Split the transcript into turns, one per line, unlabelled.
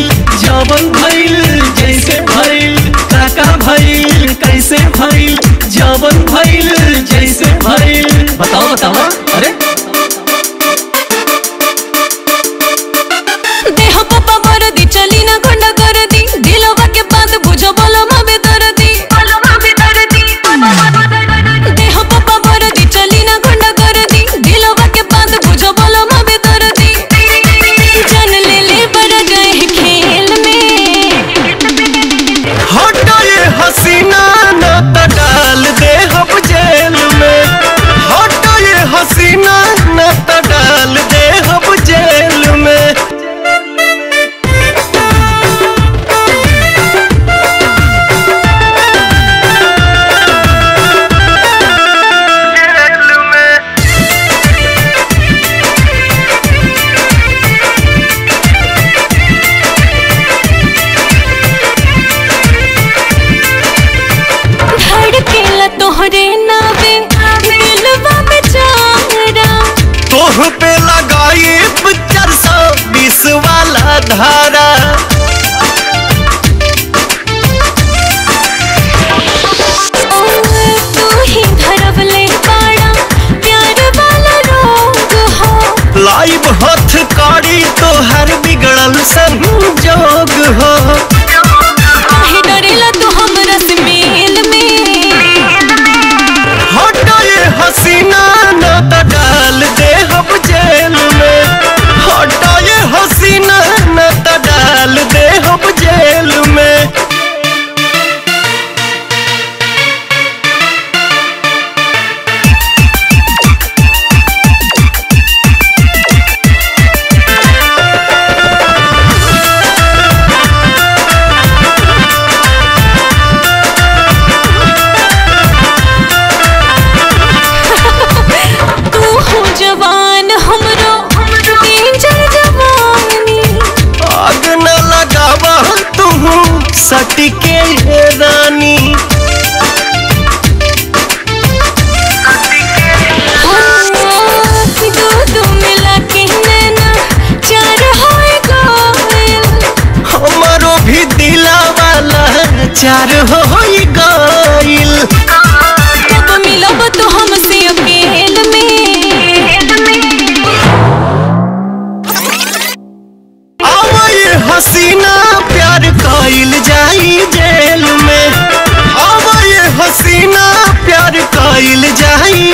भइल, जवन भइल, जैसे भइल, काका भइल, कैसे भइल, जवन भइल, जैसे भइल। बताओ बताओ। मुँह पे लगाई चार सौ बीस वाला धारा लाइव हथ कारी तो हर बिगड़ल जो चार हो गईल
मिलब तो में।
हसीना प्यार कैल जाई जेल में। अवैय हसीना प्यार कईल जाई